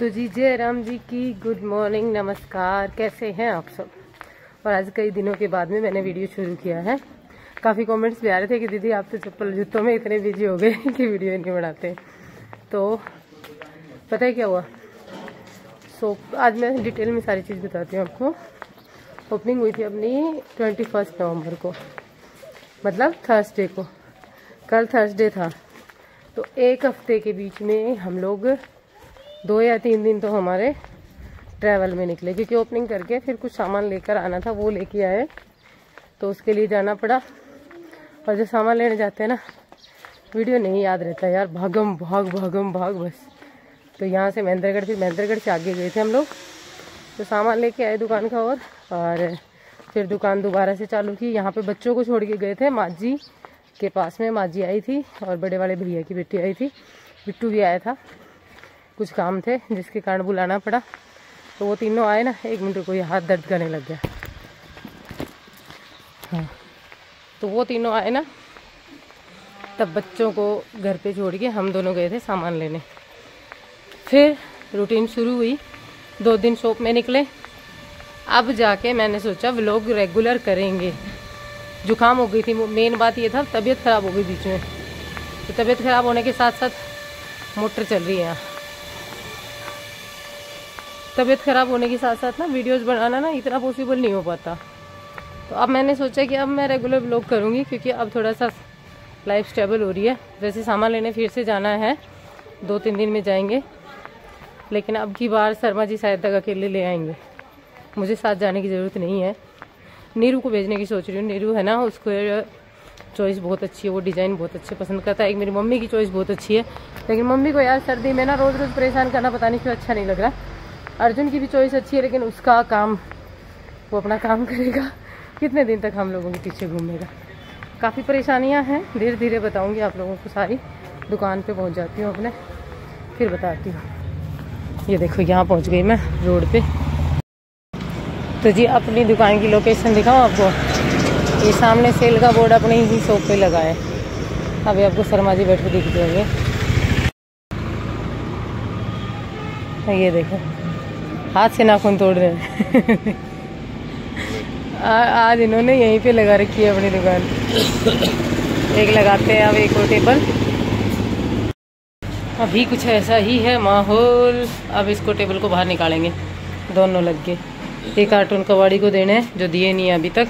तो जी जय राम जी की गुड मॉर्निंग नमस्कार। कैसे हैं आप सब? और आज कई दिनों के बाद में मैंने वीडियो शुरू किया है। काफ़ी कमेंट्स भी आ रहे थे कि दीदी आप तो चप्पल जूतों में इतने बिज़ी हो गए कि वीडियो नहीं बनाते। तो पता है क्या हुआ? सो so, आज मैं डिटेल में सारी चीज़ बताती हूँ आपको। ओपनिंग हुई थी अपनी ट्वेंटी फ़र्स्ट नवंबर को। मतलब थर्सडे को। कल थर्सडे था। तो एक हफ़्ते के बीच में हम लोग दो या तीन दिन तो हमारे ट्रैवल में निकले, क्योंकि ओपनिंग करके फिर कुछ सामान लेकर आना था, वो लेके आए। तो उसके लिए जाना पड़ा। और जो सामान लेने जाते हैं ना वीडियो नहीं याद रहता यार। भागम, भाग भागम, भाग बस। तो यहाँ से महेंद्रगढ़, फिर महेंद्रगढ़ से आगे गए थे हम लोग। तो सामान लेके आए दुकान का और और फिर दुकान दोबारा से चालू की। यहाँ पे बच्चों को छोड़ के गए थे। माजी के पास में, माजी आई थी और बड़े वाले भैया की बेटी आई थी। बिट्टू भी आया था। कुछ काम थे जिसके कारण बुलाना पड़ा। तो वो तीनों आए ना, एक मिनट को ये हाथ दर्द करने लग गया। हाँ। तो वो तीनों आए ना, तब बच्चों को घर पे छोड़ के हम दोनों गए थे सामान लेने। फिर रूटीन शुरू हुई। दो दिन शॉप में निकले। अब जाके मैंने सोचा, व्लॉग रेगुलर करेंगे। जुकाम हो गई थी मेन बात ये था, तबीयत ख़राब हो गई बीच में। तो तबीयत ख़राब होने के साथ साथ मोटर चल रही है यहाँ। तबीयत ख़राब होने के साथ साथ ना वीडियोस बनाना ना इतना पॉसिबल नहीं हो पाता। तो अब मैंने सोचा कि अब मैं रेगुलर ब्लॉग करूँगी क्योंकि अब थोड़ा सा लाइफ स्टेबल हो रही है। वैसे सामान लेने फिर से जाना है। दो तीन दिन में जाएँगे। लेकिन अब की बार शर्मा जी शायद तक अकेले ले आएँगे। मुझे साथ जाने की ज़रूरत नहीं है। नीरू को भेजने की सोच रही हूँ। नीरू है ना, उसको चॉइस बहुत अच्छी है। वो डिज़ाइन बहुत अच्छे पसंद करता है। एक मेरी मम्मी की चॉइस बहुत अच्छी है। लेकिन मम्मी को यार सर्दी में ना रोज़ रोज़ परेशान करना पता नहीं क्यों अच्छा नहीं लग रहा। अर्जुन की भी चॉइस अच्छी है, लेकिन उसका काम, वो अपना काम करेगा। कितने दिन तक हम लोगों के पीछे घूमेगा? काफ़ी परेशानियाँ हैं। धीरे धीरे बताऊँगी आप लोगों को सारी। दुकान पे पहुँच जाती हूँ अपने। फिर बताती हूँ। ये देखो, यहाँ पहुँच गई मैं, रोड पे। तो जी, अपनी दुकान की लोकेशन दिखाऊँ आपको? ये सामने सेल का बोर्ड अपने ही शॉप पे लगा है। अभी आपको शर्मा जी बैठे दिख जाएँगे। ये देखो। हाथ से नाखून तोड़ रहे हैं। आज इन्होंने यहीं पे लगा रखी है अपनी दुकान। एक लगाते हैं अब एक और टेबल। अभी कुछ ऐसा ही है माहौल। अब इसको टेबल को बाहर निकालेंगे। दोनों लग के ये कार्टून कबाड़ी को देने हैं, जो दिए नहीं अभी तक।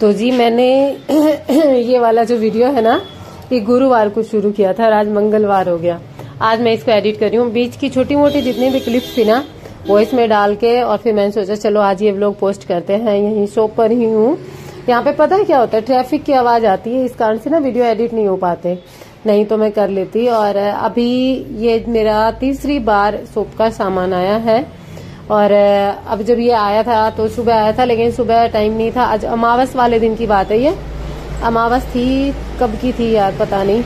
तो जी मैंने ये वाला जो वीडियो है ना, ये गुरुवार को शुरू किया था और आज मंगलवार हो गया। आज मैं इसको एडिट कर रही हूँ। बीच की छोटी मोटी जितनी भी क्लिप्स थी ना, वो इसमें डाल के और फिर मैंने सोचा, चलो आज ये लोग पोस्ट करते हैं। यहीं शॉप पर ही हूँ। यहाँ पे पता है क्या होता है? ट्रैफ़िक की आवाज़ आती है, इस कारण से ना वीडियो एडिट नहीं हो पाते। नहीं तो मैं कर लेती और अभी ये मेरा तीसरी बार सोप का सामान आया है। और अब जब ये आया था तो सुबह आया था, लेकिन सुबह टाइम नहीं था। आज अमावस वाले दिन की बात है ये। अमावस थी, कब की थी यार, पता नहीं।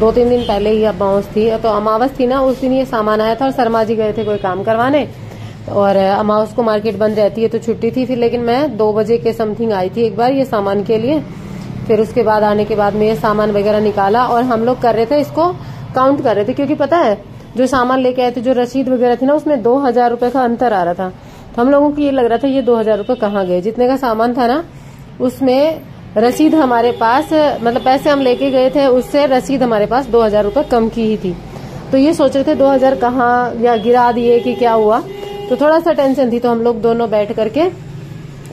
दो तीन दिन पहले ही अमावस थी। तो अमावस थी ना, उस दिन ये सामान आया था और शर्मा जी गए थे कोई काम करवाने। और अमावस को मार्केट बंद रहती है तो छुट्टी थी फिर, लेकिन मैं दो बजे के समथिंग आई थी एक बार ये सामान के लिए। फिर उसके बाद आने के बाद में ये सामान वगैरह निकाला और हम लोग कर रहे थे इसको काउंट कर रहे थे। क्योंकि पता है जो सामान लेके आए थे, जो रसीद वगैरह थी ना, उसमें दो हज़ार रुपये का अंतर आ रहा था। तो हम लोगों को ये लग रहा था, ये दो हज़ार रुपये कहाँ गए? जितने का सामान था ना, उसमें रसीद हमारे पास मतलब पैसे हम लेके गए थे, उससे रसीद हमारे पास दो हज़ार रुपये कम की ही थी। तो ये सोच रहे थे दो हज़ार कहाँ या गिरा दिए कि क्या हुआ? तो थोड़ा सा टेंशन थी तो हम लोग दोनों बैठ करके,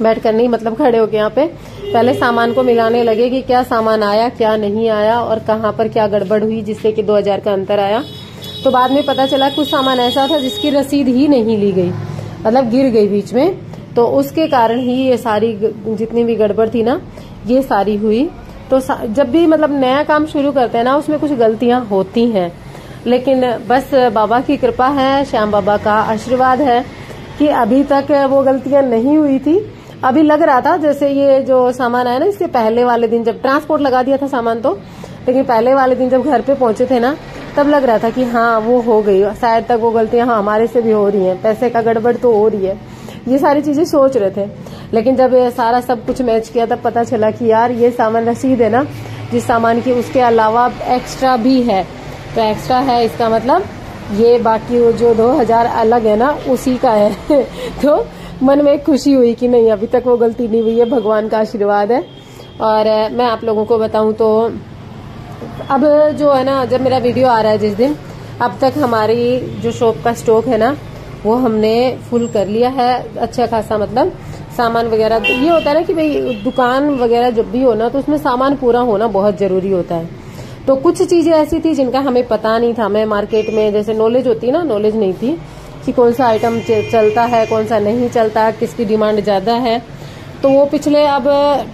बैठ कर नहीं मतलब खड़े होके यहाँ पे, पहले सामान को मिलाने लगे कि क्या सामान आया, क्या नहीं आया, और कहाँ पर क्या गड़बड़ हुई, जिससे कि 2000 का अंतर आया। तो बाद में पता चला कुछ सामान ऐसा था जिसकी रसीद ही नहीं ली गई मतलब गिर गई बीच में। तो उसके कारण ही ये सारी जितनी भी गड़बड़ थी ना, ये सारी हुई। तो जब भी मतलब नया काम शुरू करते हैं ना, उसमें कुछ गलतियाँ होती हैं। लेकिन बस बाबा की कृपा है, श्याम बाबा का आशीर्वाद है कि अभी तक वो गलतियाँ नहीं हुई थी। अभी लग रहा था, जैसे ये जो सामान आया ना, इसके पहले वाले दिन जब ट्रांसपोर्ट लगा दिया था सामान तो लेकिन पहले वाले दिन जब घर पे पहुँचे थे ना, तब लग रहा था कि हाँ वो हो गई। शायद तक वो गलतियाँ हाँ हमारे से भी हो रही हैं। पैसे का गड़बड़ तो हो रही है। ये सारी चीज़ें सोच रहे थे। लेकिन जब सारा सब कुछ मैच किया, तब पता चला कि यार, ये सामान रसीद है ना, जिस सामान की उसके अलावा एक्स्ट्रा भी है। तो एक्स्ट्रा है इसका मतलब ये बाकी जो दो हज़ार अलग है ना, उसी का है। तो मन में खुशी हुई कि नहीं, अभी तक वो गलती नहीं हुई है। भगवान का आशीर्वाद है। और मैं आप लोगों को बताऊँ तो अब जो है ना, जब मेरा वीडियो आ रहा है जिस दिन, अब तक हमारी जो शॉप का स्टॉक है ना, वो हमने फुल कर लिया है अच्छा खासा मतलब सामान वगैरह। ये होता है ना कि भाई, दुकान वगैरह जब भी हो ना तो उसमें सामान पूरा होना बहुत ज़रूरी होता है। तो कुछ चीज़ें ऐसी थी जिनका हमें पता नहीं था। मैं मार्केट में, जैसे नॉलेज होती है ना, नॉलेज नहीं थी कि कौन सा आइटम चलता है, कौन सा नहीं चलता, किसकी डिमांड ज़्यादा है। तो वो पिछले, अब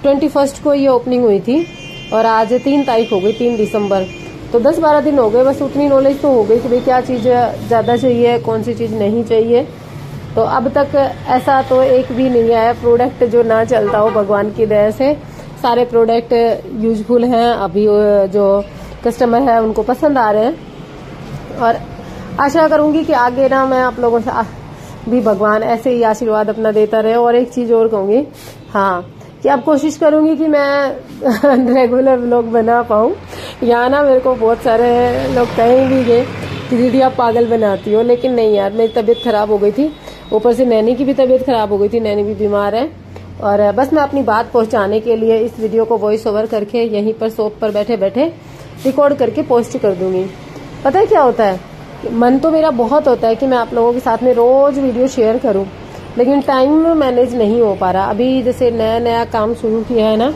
ट्वेंटी फ़र्स्ट को ये ओपनिंग हुई थी। और आज तीन तारीख हो गई, तीन दिसंबर। तो दस बारह दिन हो गए, बस उतनी नॉलेज तो हो गई कि भाई क्या चीज़ ज़्यादा चाहिए, कौन सी चीज़ नहीं चाहिए। तो अब तक ऐसा तो एक भी नहीं आया। प्रोडक्ट जो ना चलता हो भगवान की दया से, सारे प्रोडक्ट यूजफुल हैं। अभी जो कस्टमर है, उनको पसंद आ रहे हैं। और आशा करूँगी कि आगे ना मैं आप लोगों से भी भगवान ऐसे ही आशीर्वाद अपना देता रहे। और एक चीज़ और कहूँगी हाँ कि अब कोशिश करूँगी कि मैं रेगुलर व्लॉग बना पाऊँ। यहाँ ना मेरे को बहुत सारे लोग कहेंगे कि दीदी आप पागल बनाती हो, लेकिन नहीं यार, मेरी तबीयत खराब हो गई थी। ऊपर से नैनी की भी तबीयत खराब हो गई थी, नैनी भी बीमार है। और बस मैं अपनी बात पहुँचाने के लिए इस वीडियो को वॉइस ओवर करके यहीं पर सोप पर बैठे बैठे रिकॉर्ड करके पोस्ट कर दूँगी। पता है क्या होता है? मन तो मेरा बहुत होता है कि मैं आप लोगों के साथ में रोज वीडियो शेयर करूँ। लेकिन टाइम मैनेज नहीं हो पा रहा। अभी जैसे नया नया काम शुरू किया है ना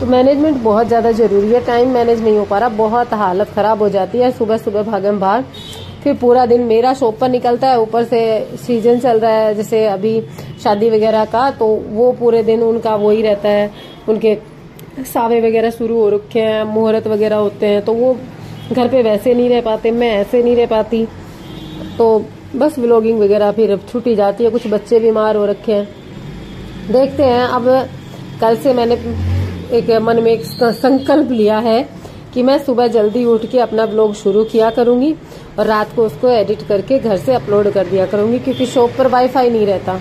तो मैनेजमेंट बहुत ज़्यादा ज़रूरी है। टाइम मैनेज नहीं हो पा रहा, बहुत हालत ख़राब हो जाती है। सुबह सुबह भागम भाग, फिर पूरा दिन मेरा शॉप पर निकलता है। ऊपर से सीज़न चल रहा है, जैसे अभी शादी वगैरह का तो वो पूरे दिन उनका वो ही रहता है। उनके सावे वगैरह शुरू हो रखे हैं, मुहूर्त वगैरह होते हैं तो वो घर पे वैसे नहीं रह पाते, मैं ऐसे नहीं रह पाती। तो बस व्लॉगिंग वगैरह फिर अब छुट्टी जाती है, कुछ बच्चे बीमार हो रखे हैं। देखते हैं, अब कल से मैंने एक मन में एक संकल्प लिया है कि मैं सुबह जल्दी उठ के अपना ब्लॉग शुरू किया करूँगी और रात को उसको एडिट करके घर से अपलोड कर दिया करूँगी, क्योंकि शॉप पर वाईफाई नहीं रहता।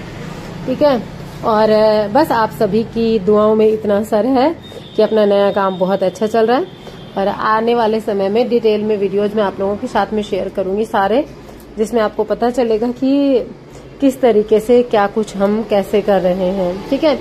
ठीक है? और, बस आप सभी की दुआओं में इतना असर है कि अपना नया काम बहुत अच्छा चल रहा है। और आने वाले समय में डिटेल में वीडियोज़ में आप लोगों के साथ में शेयर करूँगी सारे। जिसमें आपको पता चलेगा कि किस तरीके से क्या कुछ हम कैसे कर रहे हैं, ठीक है?